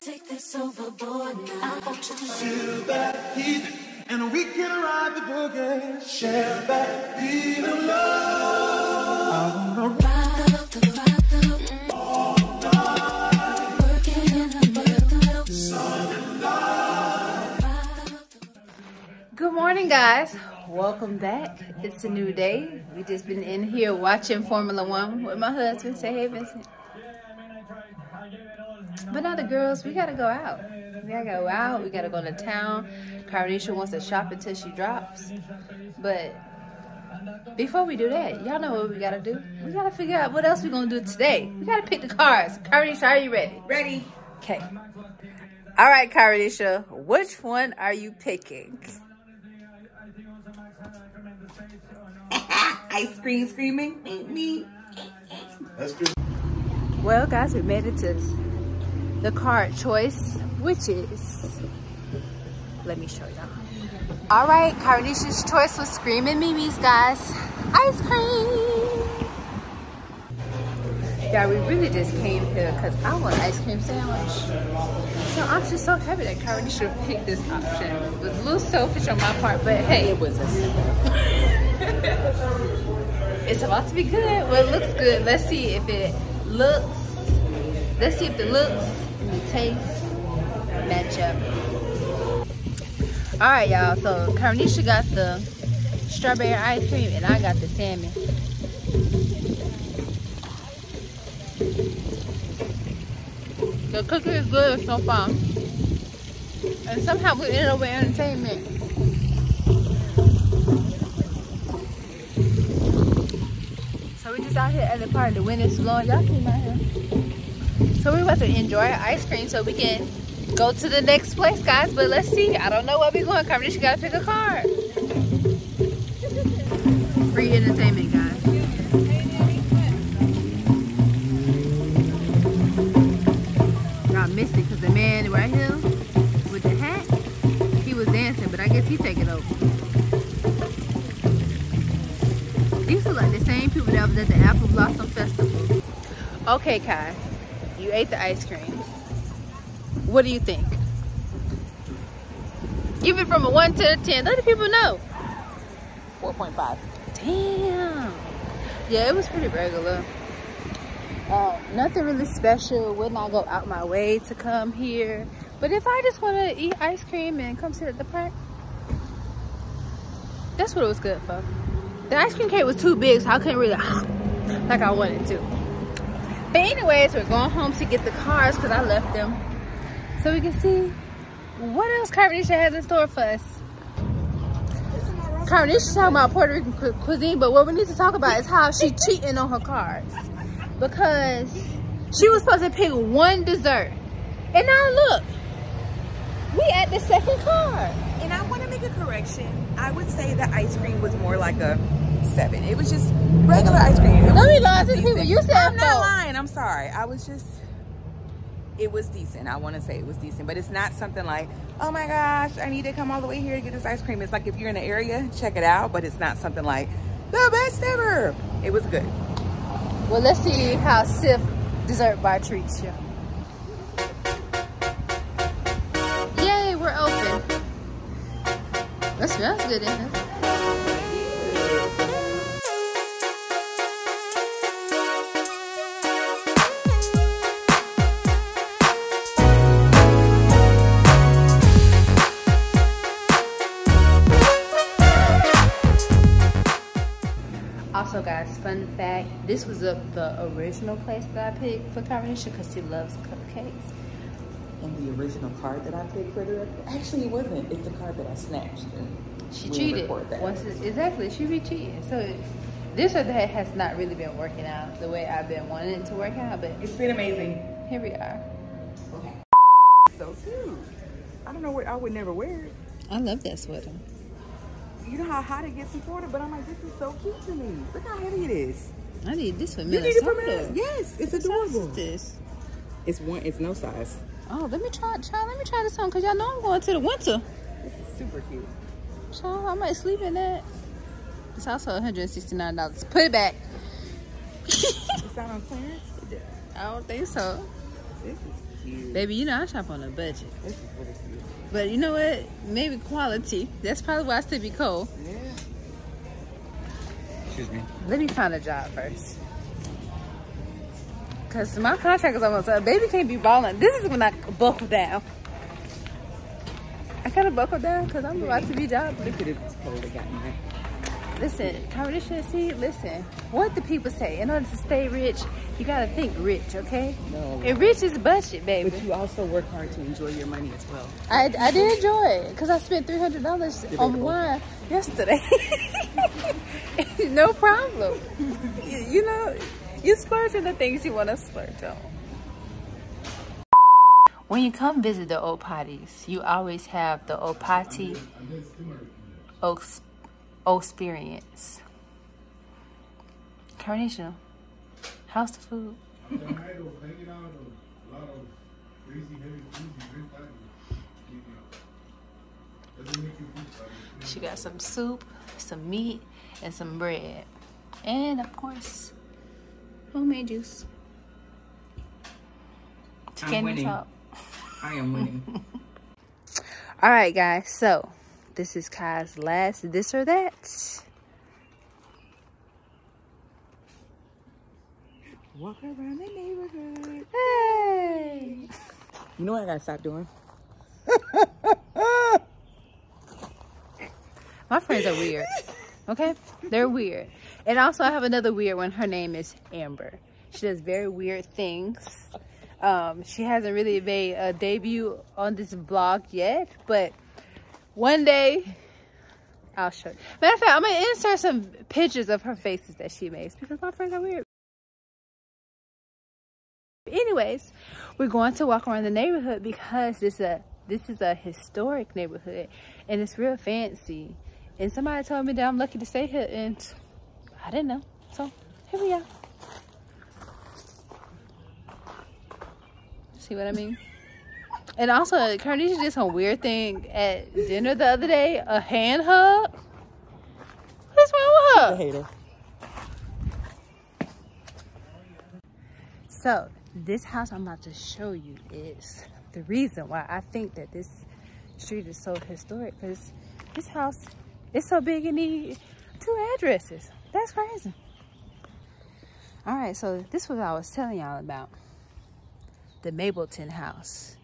Take this overboard now. I want you to Feel that heat, and we can ride the boogie. Share that beat of love. I wanna ride the, the, ride the, all night. Working in the middle. Good morning, guys. Welcome back. It's a new day. We just been in here watching Formula One with my husband. Say hey, Vincent. But now the girls, we gotta go out. We gotta go out. We gotta go to town. Carnisha wants to shop until she drops. But before we do that, y'all know what we gotta do. We gotta figure out what else we gonna do today. We gotta pick the cars. Carnisha, are you ready? Ready. Okay. All right, Carnisha, which one are you picking? Ice cream screaming. Me. That's good. Well, guys, we made it to the card choice, which is, let me show y'all. All right, Carnisha's choice was Screaming Mimi's, guys. Ice cream. Yeah, we really just came here because I want an ice cream sandwich. So I'm just so happy that Carnisha picked this option. It was a little selfish on my part, but hey, it was a It's about to be good. Well, it looks good. Let's see if it looks. Let's see if the looks and the taste match up. All right, y'all. So Carnisha got the strawberry ice cream, and I got the salmon. The cookie is good so far, and somehow we ended up with entertainment. So we just out here at the park. The wind is blowing. Y'all came out here. So we're about to enjoy our ice cream so we can go to the next place, guys. But let's see. I don't know where we're going. Carmen, you gotta pick a car. Free entertainment, guys. Y'all missed it because the man right here with the hat, he was dancing, but I guess he take it over. These are like the same people that was at the Apple Blossom Festival. Okay, Kai, you ate the ice cream. What do you think? Give it from a 1 to a 10. Let the people know. 4.5. Damn. Yeah, it was pretty regular. Uh, nothing really special. Would not go out my way to come here. But if I just want to eat ice cream and come sit at the park, that's what it was good for. The ice cream cake was too big, so I couldn't really like I wanted to. But anyways, we're going home to get the cars because I left them. So we can see what else Carbonisha has in store for us. Carbonisha's talking about Puerto Rican cu- cuisine, but what we need to talk about is how she cheating on her cards. Because she was supposed to pick one dessert. And now look, we at the second card. And I want to make a correction. I would say the ice cream was more like a seven. It was just regular ice cream. Let me lie to people. You said I'm not lying. I'm sorry. I was just. It was decent. I want to say it was decent, but it's not something like, oh my gosh, I need to come all the way here to get this ice cream. It's like if you're in the area, check it out, but it's not something like the best ever. It was good. Well, let's see how Sift Dessert Bar treats you. Yay, we're open. That smells good in here. Also, guys, fun fact: this was the, the original place that I picked for Carbonisha because she loves cupcakes. And the original card that I picked for the actually it wasn't. It's the card that I snatched. She cheated. Once it, exactly, she be cheating. So this or that has not really been working out the way I've been wanting it to work out. But It's been amazing. here we are. Okay. So cute. I don't know where I would never wear it. I love that sweater. You know how hot it gets in Florida, but I'm like, this is so cute to me. Look how heavy it is. I need this for You Minnesota. need it for Minnesota. Yes, it's What size adorable. is this? It's one. It's no size. Oh, let me try. Try. Let me try this on because y'all know I'm going to the winter. This is super cute. So I might sleep in that. It's also $169. Put it back. It's not on clearance. I don't think so. This is cute. Baby, you know I shop on a budget. This is really cute. But you know what? Maybe quality. That's probably why I still be cold. Yeah. Excuse me. Let me find a job first. Cause my contract is almost up. Baby can't be balling. This is when I buckle down. I gotta buckle down because I'm about to be jobless. Look at it. It's cold. It got me. Listen, competition, see, listen. What the people say, in order to stay rich, you gotta think rich, okay? No. And rich is budget, baby. But you also work hard to enjoy your money as well. I, I did enjoy it because I spent three hundred dollars on it? wine yesterday. no problem. you, you know, you splurge on the things you want to splurge on. When you come visit the old potties, you always have the old potty experience. Carnation, how's the food? Tonight, I was hanging out a lot of crazy heavy foods you drink that. You know, doesn't make you poop. but She got some soup, some meat, and some bread. And of course, homemade juice. To I'm candy winning. top. I am winning. All right, guys. So this is Kai's last this or that. Walk around the neighborhood. Hey. You know what I gotta stop doing? My friends are weird. Okay? They're weird. And also I have another weird one. Her name is Amber. She does very weird things. Um, she hasn't really made a debut on this vlog yet, but one day I'll show you. Matter of fact, I'm gonna insert some pictures of her faces that she makes because my friends are weird. Anyways, we're going to walk around the neighborhood because this a this is a historic neighborhood and it's real fancy. And somebody told me that I'm lucky to stay here and I didn't know. So here we are. See what I mean? And also, Carnisha did some weird thing at dinner the other day. A hand hug. What's wrong with her? hater. So, this house I'm about to show you is the reason why I think that this street is so historic. Because this house is so big it need two addresses. That's crazy. All right, so this was what I was telling y'all about. The Mableton House.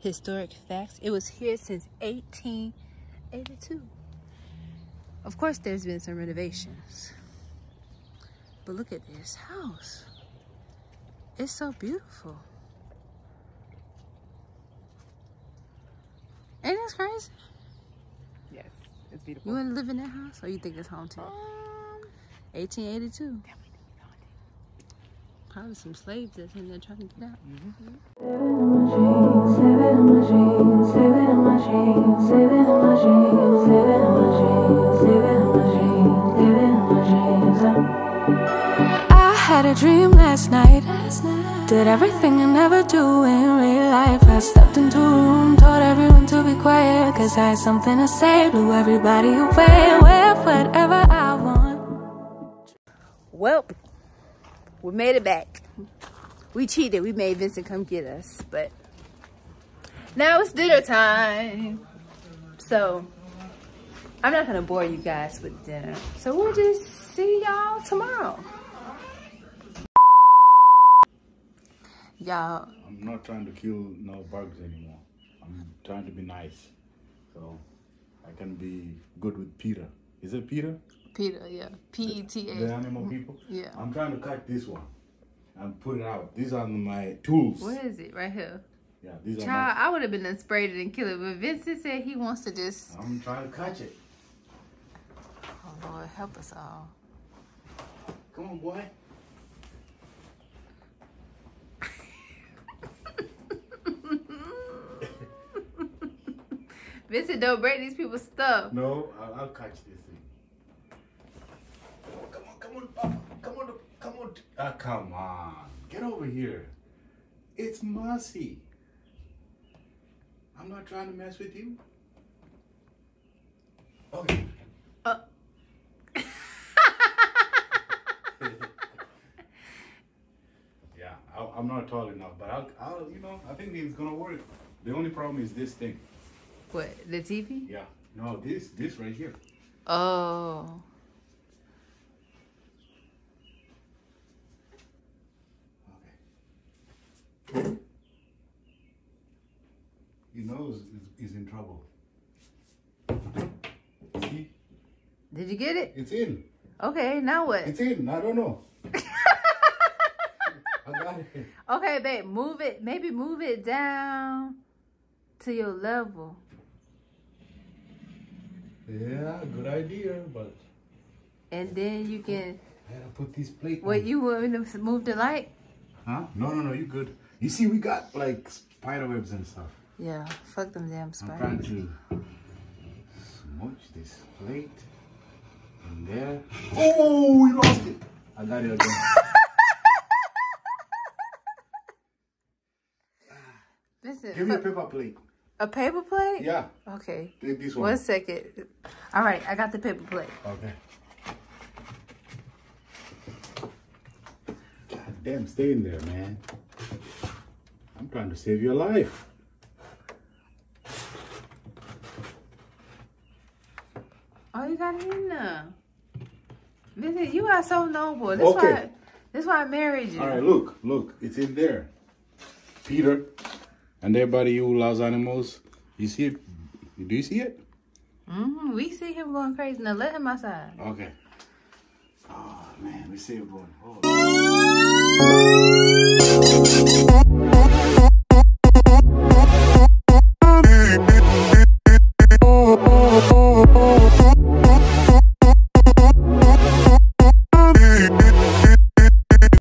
Historic facts. It was here since 1882. Of course, there's been some renovations. But look at this house. It's so beautiful. Ain't this crazy? Yes, it's beautiful. You want to live in that house or you think it's haunted? Um, 1882. Probably some slaves that's in there trying to get out. I had a dream last night. Did everything I never do in real life. I stepped into a room, told everyone to be quiet. Cause I had something to say, blew everybody away with whatever I want. Well, we made it back. We cheated. We made Vincent come get us. But now it's dinner time. So I'm not going to bore you guys with dinner. So we'll just see y'all tomorrow. Y'all, I'm not trying to kill no bugs anymore. I'm trying to be nice. So I can be good with Peter. Is it Peter? Peter, yeah. P E T A. The A. animal people? Yeah. I'm trying to cut this one and put it out. These are my tools. What is it right here? Yeah, these are Child, I would have been sprayed it and killed it, but Vincent said he wants to just. I'm trying to catch it. Oh Lord, help us all. Come on, boy. Vincent, don't break these people's stuff. No, I'll, I'll catch this thing. Come on, come on, Papa. Come on, come on. Ah, come on. Get over here. It's Mercy. I'm not trying to mess with you. Okay. Uh. yeah, I, I'm not not tall enough, but I'll, I'll, you know, I think it's gonna work. The only problem is this thing. What the TV? Yeah. No, this, this right here. Oh. Okay. Nose is, is in trouble. See, Did you get it? it's in. Okay, now what? It's in. I don't know. I got it. Okay, babe, move it. Maybe move it down to your level. Yeah, good idea, but And then you can. I gotta put this plate. Wait, on. you want to move the light? Huh? No, no, no. You good? You see, we got like spider webs and stuff. Yeah, fuck them damn spiders. I'm trying to smooch this plate in there. Oh, we lost it. I got it again. Listen, Give me a paper plate. A paper plate? Yeah, Okay. this One one. second. All right, I got the paper plate. Okay. God damn, stay in there, man. I'm trying to save your life. Oh, you got it in there. Listen, you are so noble. This Okay. why. This why I married you. All right, look, look, it's in there. Peter, and everybody who loves animals, you see it? Do you see it? Mm -hmm. We see him going crazy. Now let him outside. Okay. Oh, man. We see him going. Oh.